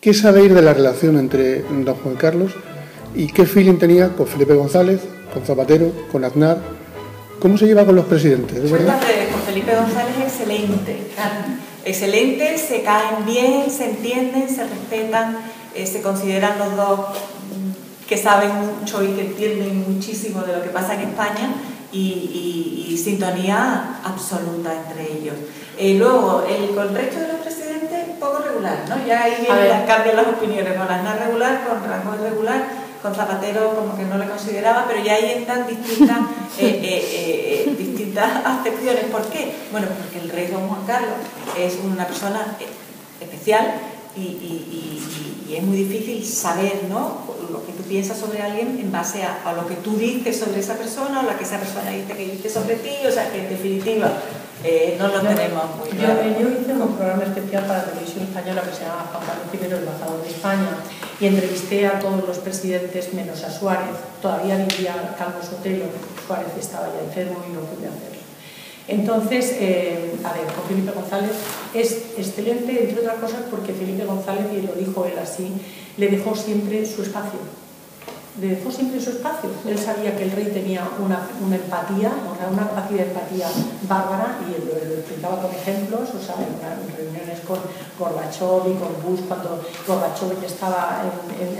¿Qué sabéis de la relación entre don Juan Carlos y qué feeling tenía con Felipe González, con Zapatero, con Aznar? ¿Cómo se lleva con los presidentes? Con Felipe González excelente, excelente, se caen bien, se entienden, se respetan, eh, se consideran los dos que saben mucho y que entienden muchísimo de lo que pasa en España y, sintonía absoluta entre ellos. Eh, luego, el, con el resto de los presidentes, poco regular, ¿no? Ya ahí cambian las opiniones, con Aznar regular, con Rajoy regular, con Zapatero como que no le consideraba, pero ya ahí están distintas, eh, eh, distintas acepciones. ¿Por qué? Bueno, porque el rey don Juan Carlos es una persona especial y, es muy difícil saber ¿no? lo que tú piensas sobre alguien en base a, lo que tú dices sobre esa persona o lo que esa persona dice que dice sobre ti, o sea que en definitiva eh, no lo tenemos muy claro. Yo, hice un programa especial para la televisión española que se llama Juan Carlos I, el embajador de España, y entrevisté a todos los presidentes menos a Suárez. Todavía vivía Carlos Sotelo, Suárez estaba ya enfermo y no pude hacerlo. Entonces, eh, a ver, con Felipe González es excelente, entre otras cosas, porque Felipe González, y lo dijo él así, le dejó siempre su espacio. Le dejó siempre su espacio. Él sabía que el rey tenía una, empatía, una capacidad de empatía bárbara, y lo, lo, explicaba con ejemplos, o sea, en, reuniones con Gorbachev y con Bush, cuando Gorbachev estaba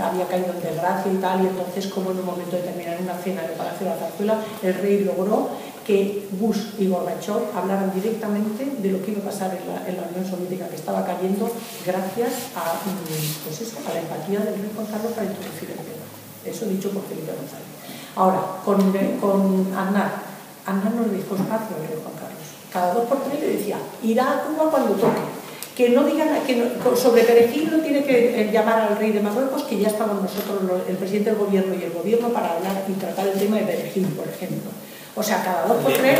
había caído en desgracia y tal, y entonces, como en un momento determinado, en una cena en el Palacio de la Zarzuela, el rey logró que Bush y Gorbachev hablaran directamente de lo que iba a pasar en la, Unión Soviética que estaba cayendo gracias a, pues eso, a la empatía del rey Juan Carlos para introducir el tema. Eso dicho por Felipe González. Ahora, con, con Aznar, Aznar no le dijo espacio Juan Carlos. Cada dos por tres le decía, irá a Cuba cuando toque. Que no digan que sobre Perejil no tiene que eh, llamar al rey de Marruecos, que ya estamos nosotros, el presidente del gobierno y el gobierno, para hablar y tratar el tema de Perejil, por ejemplo. O sea, cada dos por tres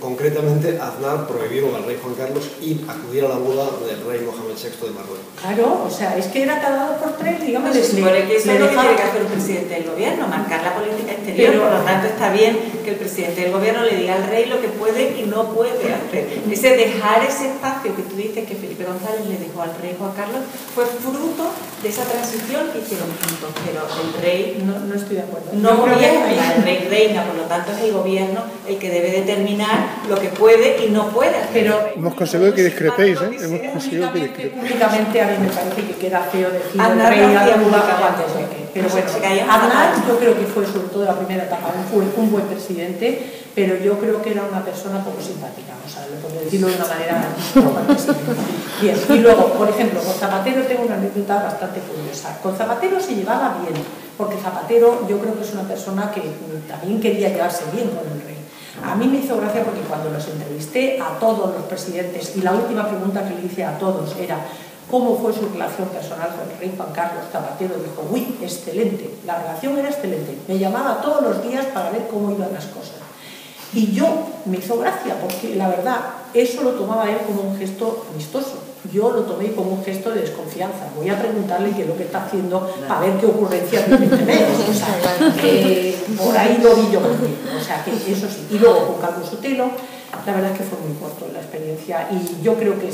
concretamente, Aznar prohibió al rey Juan Carlos ir a acudir a la boda del rey Mohamed VI de Marruecos. Claro, o sea, es que era cada dos por tres, digamos. Se supone que eso es lo que tiene que hacer un presidente del gobierno, marcar la política exterior. por lo tanto, está bien que el presidente del gobierno le diga al rey lo que puede y no puede hacer. Ese dejar ese espacio que tú dices que Felipe González le dejó al rey Juan Carlos fue fruto de esa transición que hicieron juntos. Pero el rey no, no estoy de acuerdo. No gobierna, el rey reina, por lo tanto es el gobierno el que debe determinar lo que puede y no puede Pero hemos conseguido que discrepéis, ¿eh? Hemos conseguido que discrepéis. Públicamente a mí me parece que queda feo decir el rey antes de que. Pero bueno, Aznar yo creo que fue sobre todo la primera etapa, fue un buen presidente, pero yo creo que era una persona poco simpática, o sea, lo decirlo de una manera Bien, y luego, por ejemplo, con Zapatero tengo una anécdota bastante curiosa. Con Zapatero se llevaba bien, porque Zapatero yo creo que es una persona que también quería llevarse bien con el rey. A mí me hizo gracia porque cuando los entrevisté a todos los presidentes y la última pregunta que le hice a todos era cómo fue su relación personal con el rey Juan Carlos Zapatero, dijo, uy, excelente, la relación era excelente, me llamaba todos los días para ver cómo iban las cosas. Y yo me hizo gracia porque la verdad, eso lo tomaba él como un gesto. Yo lo tomé como un gesto de desconfianza. Voy a preguntarle qué es lo que está haciendo para ver qué ocurrencias me O sea, por ahí lo vi yo O sea, que eso sí. Y luego con Carlos Sotelo, la verdad es que fue muy corto la experiencia y yo creo que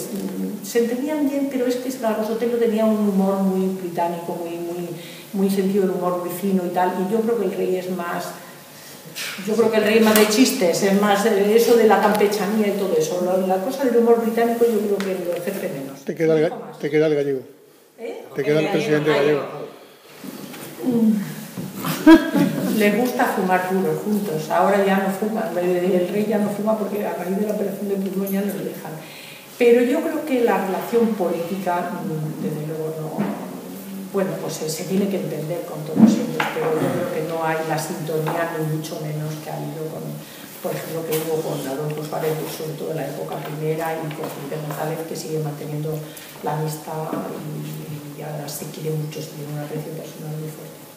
se entendían bien, pero es que Carlos Sotelo tenía un humor muy británico, muy, muy, muy sentido del humor muy fino y tal. Y yo creo que el rey es más yo creo que el rey más de chistes, es más eso de la campechanía y todo eso. La, cosa del humor británico yo creo que lo ejerce menos. Te queda el, te queda el gallego. ¿Eh? Te queda el, presidente gallego. Le gusta fumar puros juntos. Ahora ya no fuman. El rey ya no fuma porque a raíz de la operación de pulmón ya no lo dejan. Pero yo creo que la relación política, mm, desde luego, no, bueno, pues se, tiene que entender con todos ellos, pero hay la sintonía, ni mucho menos que ha habido con, por ejemplo, que hubo con Adolfo Suárez, sobre todo en la época primera, y con Felipe González, que sigue manteniendo la amistad y, y ahora se quiere mucho, se tiene una aprecio personal muy fuerte.